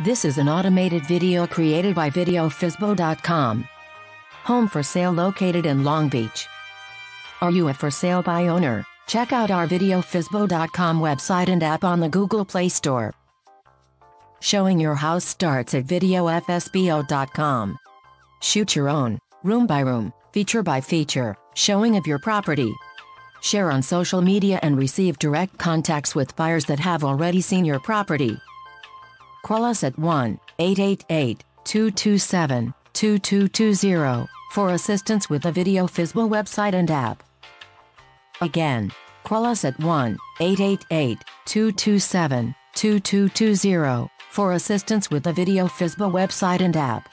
This is an automated video created by VideoFSBO.com. Home for sale located in Long Beach. Are you a for sale by owner? Check out our VideoFSBO.com website and app on the Google Play Store. Showing your house starts at VideoFSBO.com. Shoot your own, room by room, feature by feature, showing of your property. Share on social media and receive direct contacts with buyers that have already seen your property. Call us at 1 888 227 2220 for assistance with the VideoFSBO website and app. Again, call us at 1 888 227 2220 for assistance with the VideoFSBO website and app.